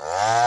Ah.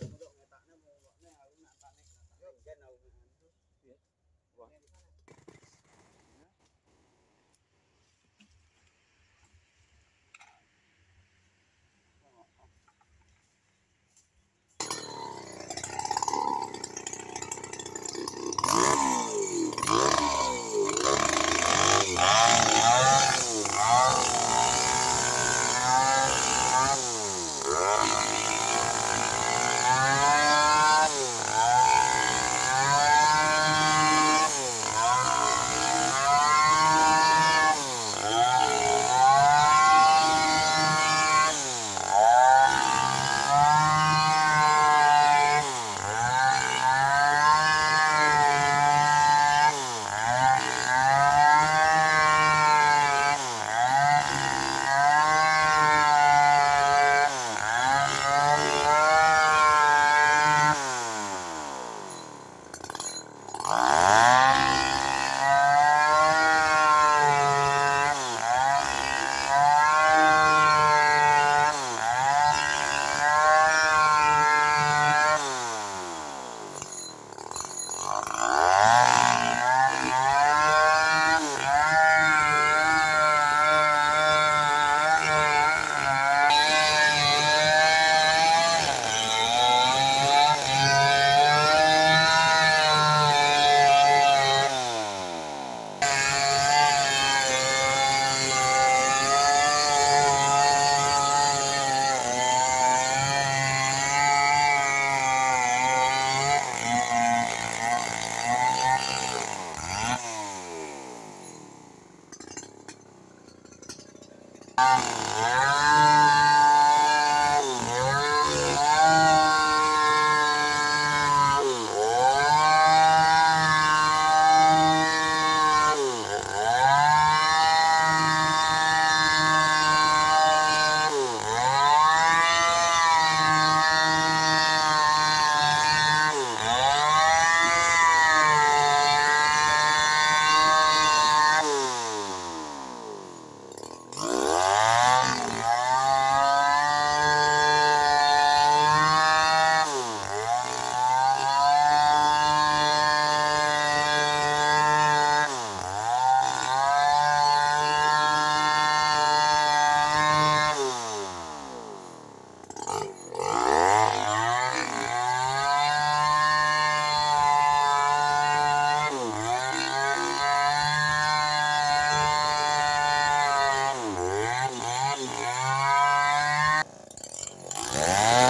Yeah. Yeah.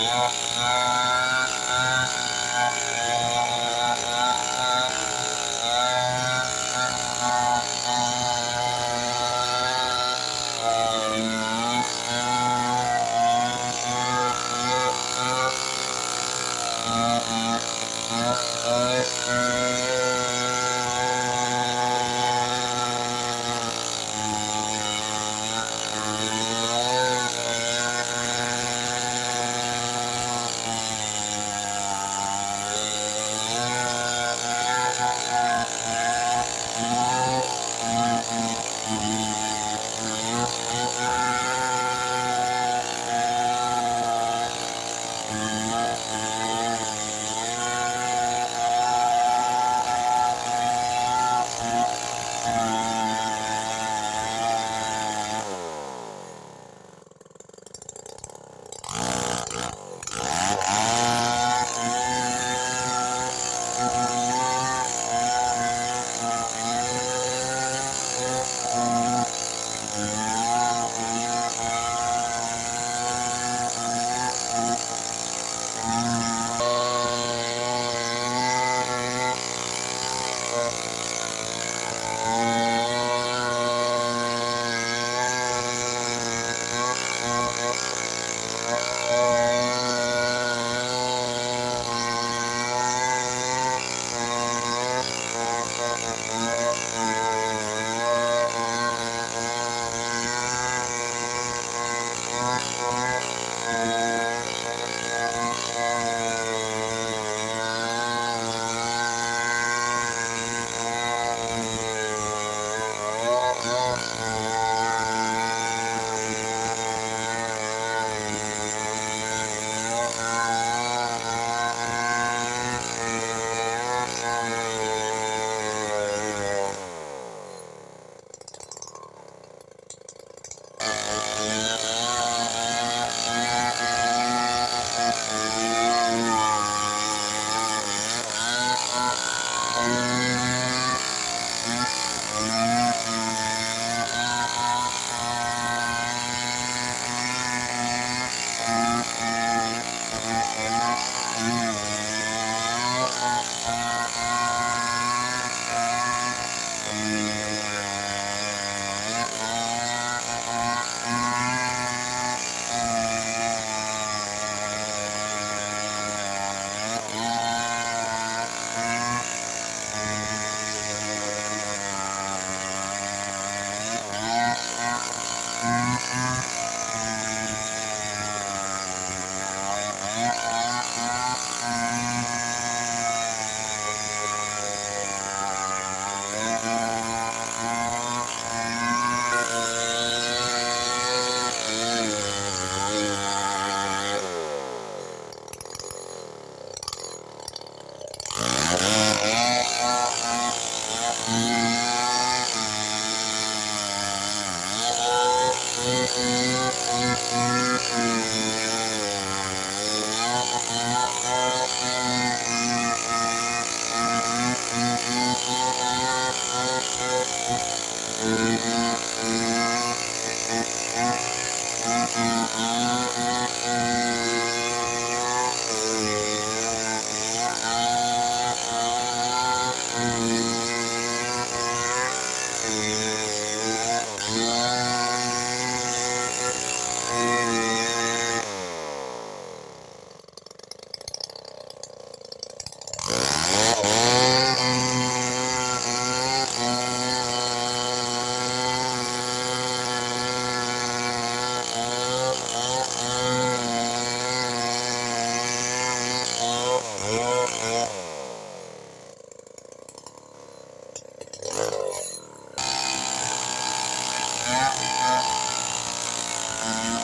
Yeah. Yeah. Uh -huh.